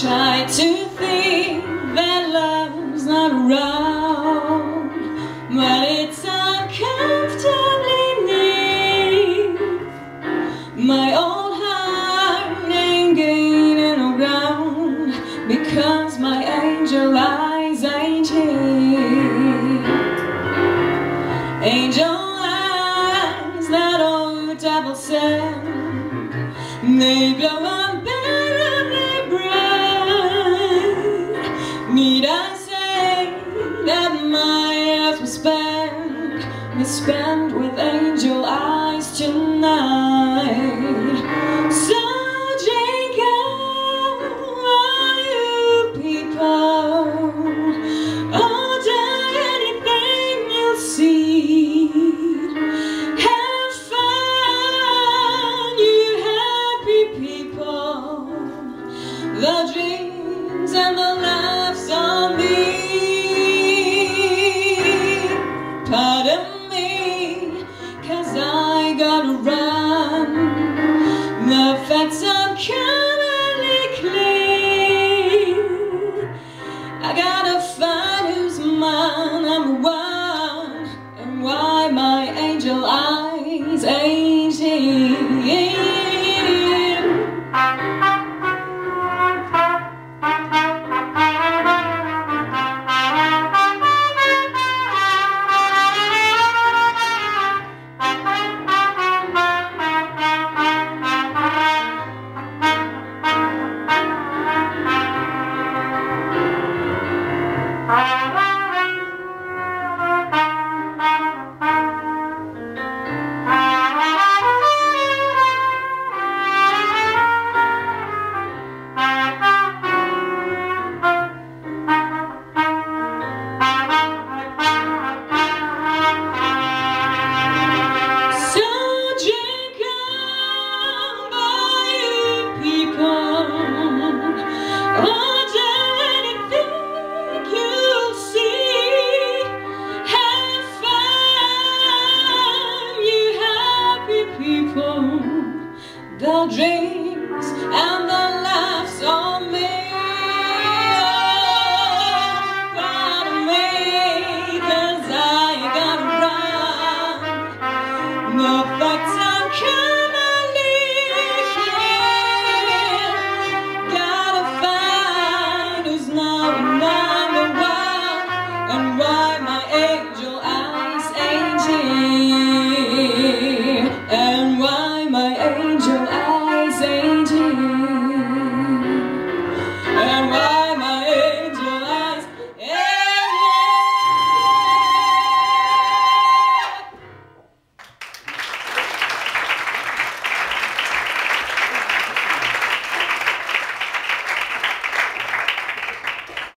Try to think that love's not around, but it's uncomfortably near. My old heart ain't gaining no ground because my angel eyes ain't here. Angel eyes, that old devil said, they glow were spent with angel eyes tonight? So Jacob, all you people, oh, order anything you'll see. Have fun, you happy people. The dreams and the gotta find the dreams and the laughs on me.